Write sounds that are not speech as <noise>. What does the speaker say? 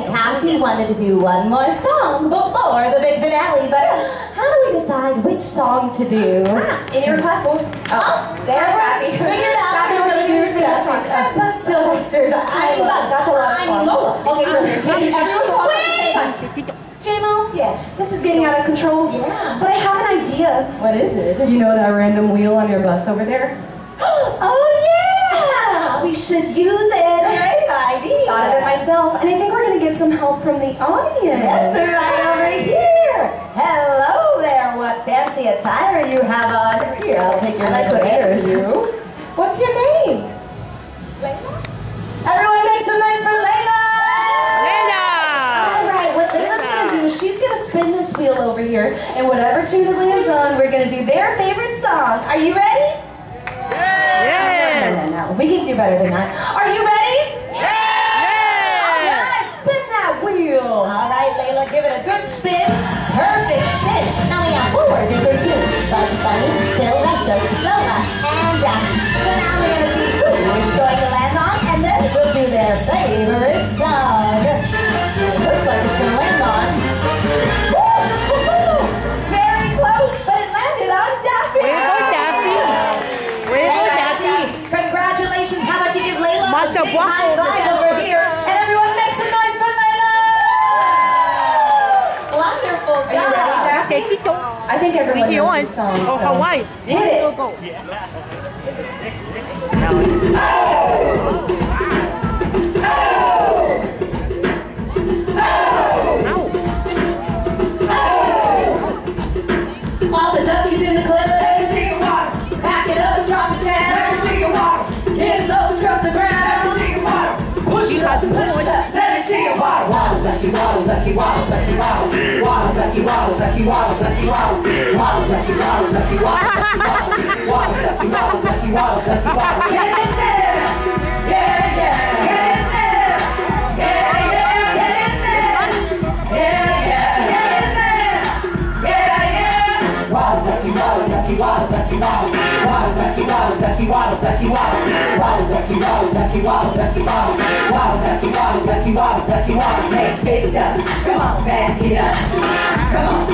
and Cassie wanted to do one more song before the big finale, but how do we decide which song to do? Ah, in your puzzles. Oh, oh there <laughs> we're figured out. Happy we're going to that song. Sylvester's I Mean Bugs. That's a lot of fun. Okay. Ah, Everyone's talking at the same. JMO? Yes. This is getting out of control. Yeah. But I have an idea. What is it? You know that random wheel on your bus over there? <gasps> <gasps> oh, yeah! We should use it help from the audience. Yes, they're right over here. Hello there. What fancy attire you have on? Here, I'll take your I like little what hand yours. for you. What's your name? Layla. Everyone make some noise for Layla! Layla. All right, what Layla's gonna do is she's gonna spin this wheel over here, and whatever tune it lands on, we're gonna do their favorite song. Are you ready? Yes. No, no, no, we can do better than that. Are you ready? All right, spin that wheel. All right, Layla, give it a good spin. Perfect spin. Now we have four different tunes. Bugs Bunny, Sylvester, Lola, and Daffy. So now we're going to see who it's going to land on, and then we'll do their favorite song. It looks like it's going to land on... Woo! Very close, but it landed on Daffy. Hey, Daffy, Congratulations. How about you give Layla a Much big obliged. high five I think everyone knows this song. Oh, so Hawaii. Hit it. Go. All the duckies in the clip, let me see you it up, drop it down. Let me see you low, scrub the ground. Let me see you walk. Push it Waddle, ducky, waddle, ducky, waddle, waddle. Ducky, waddle, ducky, waddle, ducky, waddle. Waddle, ducky, waddle, ducky, waddle, ducky, waddle. Waddle, ducky, waddle, ducky, waddle, ducky, waddle. Get in there. Yeah, yeah, get in there. Yeah, yeah, get in there. Yeah, yeah, get in there. Yeah, yeah. Waddle, ducky, waddle, ducky, waddle, ducky, waddle. Waddle, ducky, waddle, ducky, waddle, ducky, waddle. Waddle, ducky, waddle, ducky, waddle, ducky, waddle. Waddle, ducky, waddle, ducky, waddle, ducky, waddle. Hey, big duck, come on, back it up. Come on,